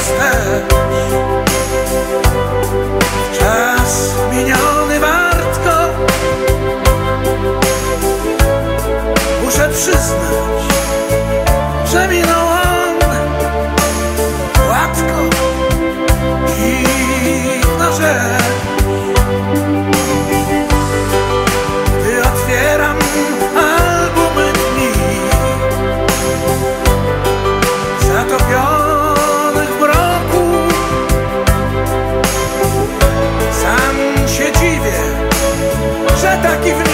understand daqui aqui vindo.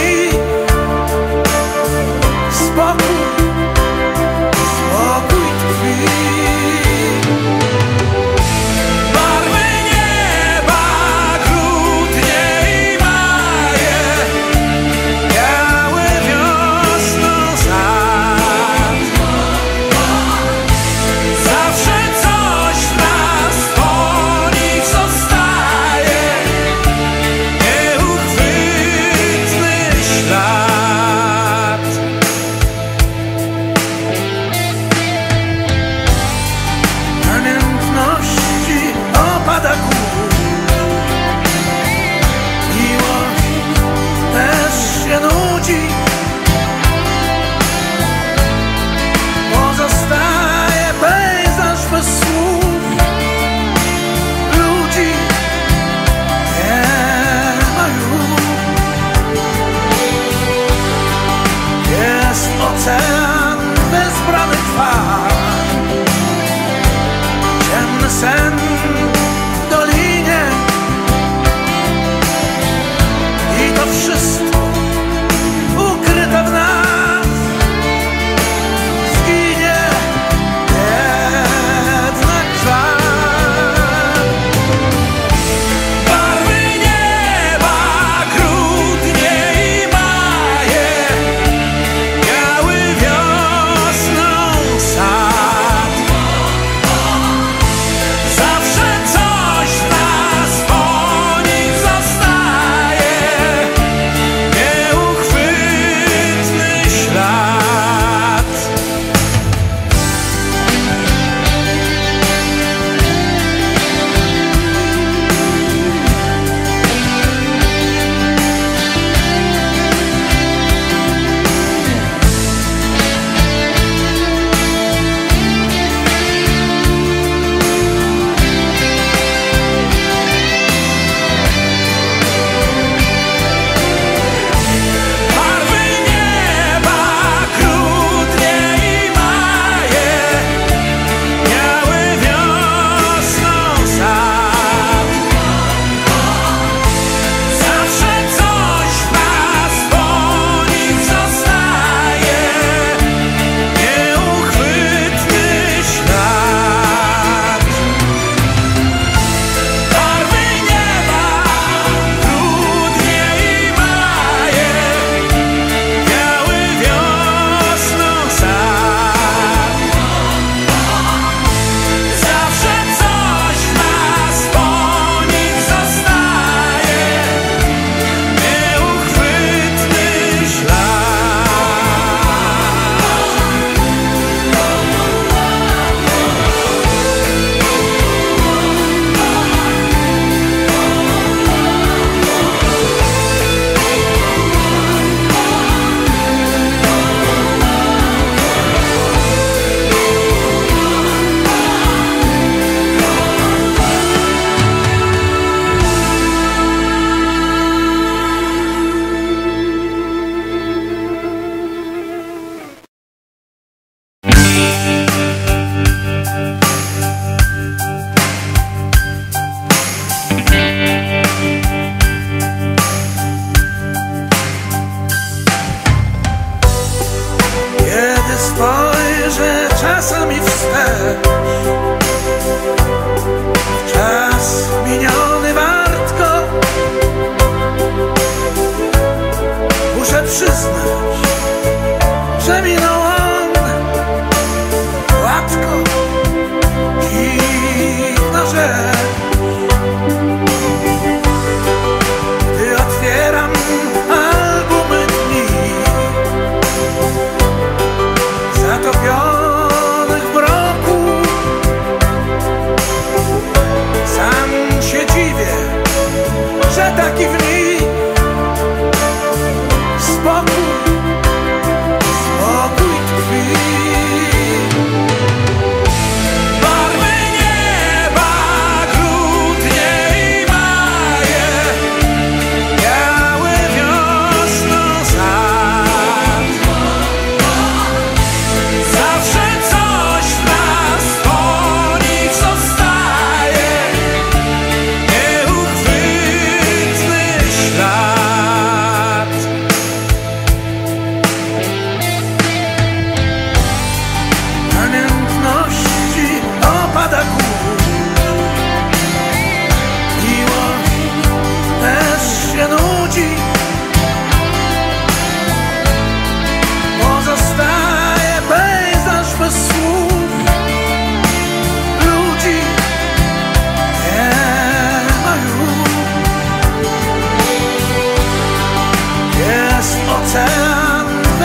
time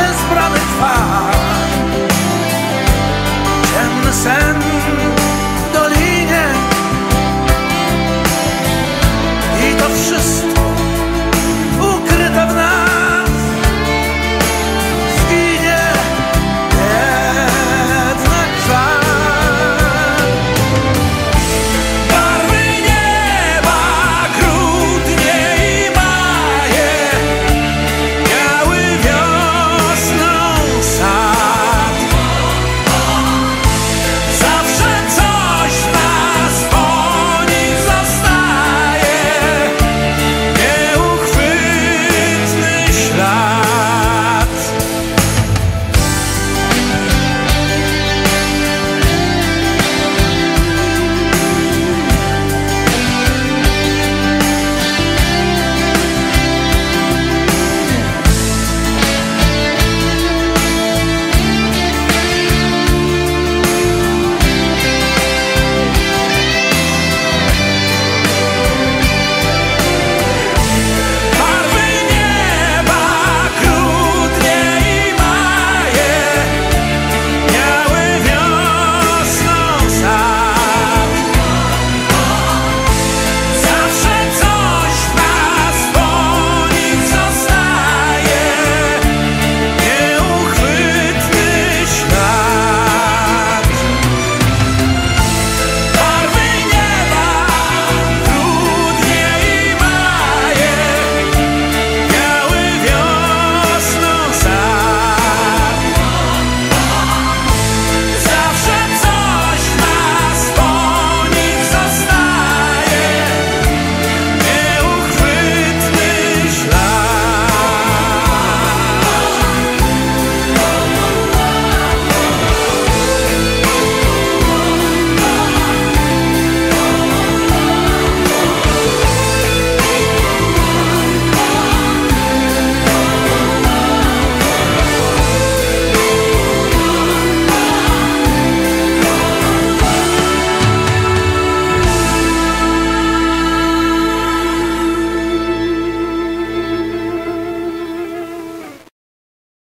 promise promised far.